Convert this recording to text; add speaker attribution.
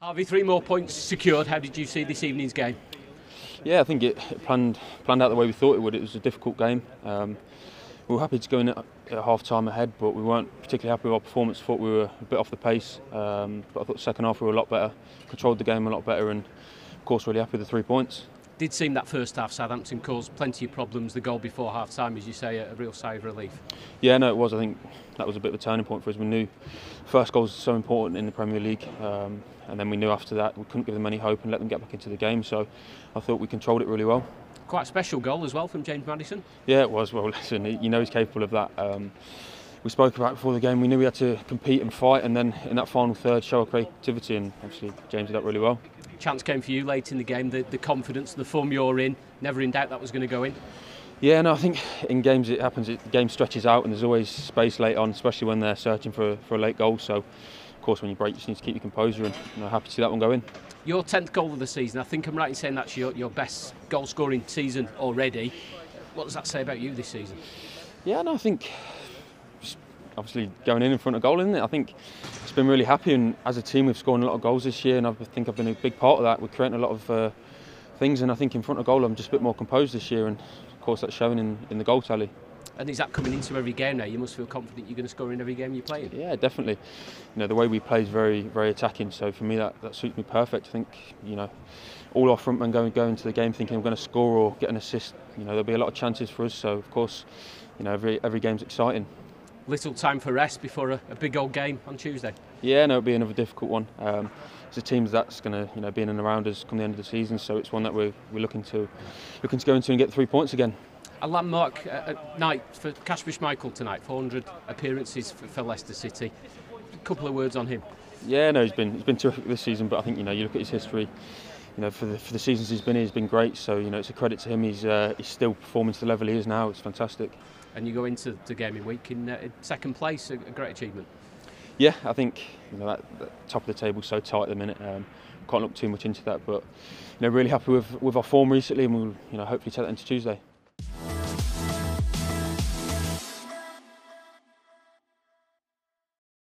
Speaker 1: Harvey, three more points secured. How did you see this evening's game?
Speaker 2: Yeah, I think it, it planned planned out the way we thought it would. It was a difficult game. Um, we were happy to go in at, at half time ahead, but we weren't particularly happy with our performance. Thought we were a bit off the pace, um, but I thought second half we were a lot better, controlled the game a lot better, and of course really happy with the three points
Speaker 1: did seem that first half Southampton caused plenty of problems. The goal before half time, as you say, a, real sigh of relief.
Speaker 2: Yeah, no, it was. I think that was a bit of a turning point for us. We knew first goals was so important in the Premier League, um, and then we knew after that we couldn't give them any hope and let them get back into the game. So I thought we controlled it really well.
Speaker 1: Quite a special goal as well from James Madison.
Speaker 2: Yeah, it was. Well, listen, you know he's capable of that. Um, we spoke about before the game. We knew we had to compete and fight, and then in that final third, show our creativity, and obviously James did that really well.
Speaker 1: Chance came for you late in the game. The, the confidence, the form you're in. Never in doubt that was going to go in.
Speaker 2: Yeah, no, I think in games it happens. It, the game stretches out, and there's always space late on, especially when they're searching for for a late goal. So, of course, when you break, you just need to keep your composure, and you know, happy to see that one go in.
Speaker 1: Your 10th goal of the season. I think I'm right in saying that's your, your best goal scoring season already. What does that say about you this season?
Speaker 2: Yeah, no, I think obviously going in in front of goal, isn't it? I think it's been really happy, and as a team, we've scored a lot of goals this year, and I think I've been a big part of that. We're creating a lot of uh, things, and I think in front of goal, I'm just a bit more composed this year, and of course, that's showing in, in the goal tally.
Speaker 1: And is that coming into every game now? You must feel confident you're going to score in every game you play in.
Speaker 2: Yeah, definitely. You know, the way we play is very, very attacking. So for me, that, that suits me perfect. I think, you know, all our frontmen go, go into the game thinking I'm going to score or get an assist. You know, there'll be a lot of chances for us. So of course, you know, every every game's exciting.
Speaker 1: Little time for rest before a, a big old game on Tuesday.
Speaker 2: Yeah, no, it'll be another difficult one. Um, it's a team that's going to, you know, be in and around us come the end of the season. So it's one that we're, we're looking to looking to go into and get three points again
Speaker 1: a landmark uh, night for Kasper Schmeichel tonight. 400 appearances for, for, Leicester City. A couple of words on him.
Speaker 2: Yeah, no, he's been he's been terrific this season. But I think you know you look at his history. You know, for the, for the seasons he's been here, he's been great. So you know, it's a credit to him. He's uh, he's still performing to the level he is now. It's fantastic.
Speaker 1: and you go into the gaming week in uh, second place, a, a, great achievement.
Speaker 2: Yeah, I think you know that, that top of the table so tight at the minute. Um, can't look too much into that, but you know really happy with with our form recently, and we'll you know hopefully take that into Tuesday.